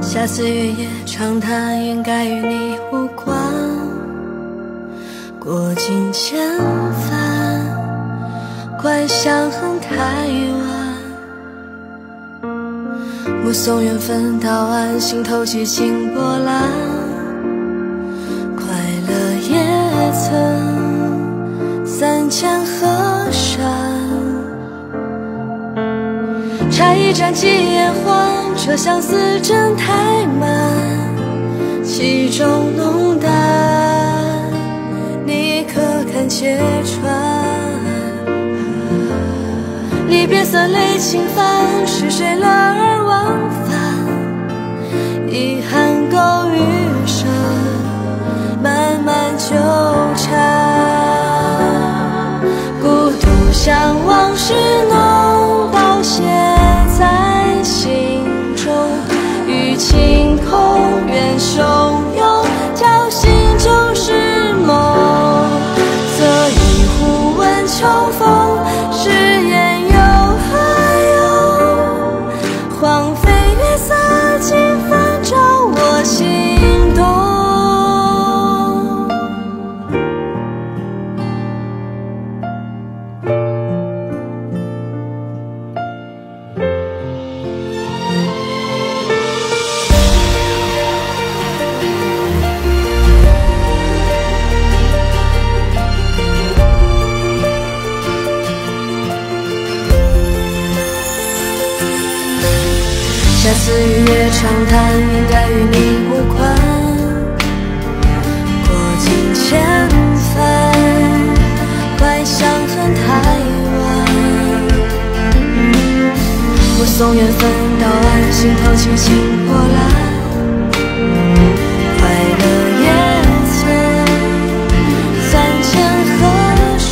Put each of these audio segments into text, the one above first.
下次雨夜长谈，应该与你无关。过尽千帆，怪相恨太晚。目送缘分到岸，心头起清波澜。差一盏寄烟还，这相思真太满，其中浓淡，你可堪揭穿？离别色泪倾翻，是谁乐而忘返？遗憾荒废下次雨夜长谈，应该与你无关。过尽千帆，怪相恨太晚。我送缘分到岸，心头轻轻波澜。快乐也曾三千河山。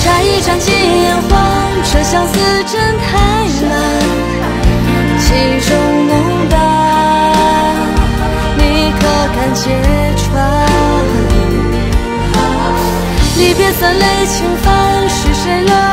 差一盏寄烟还，这相思真三泪倾翻，是谁了？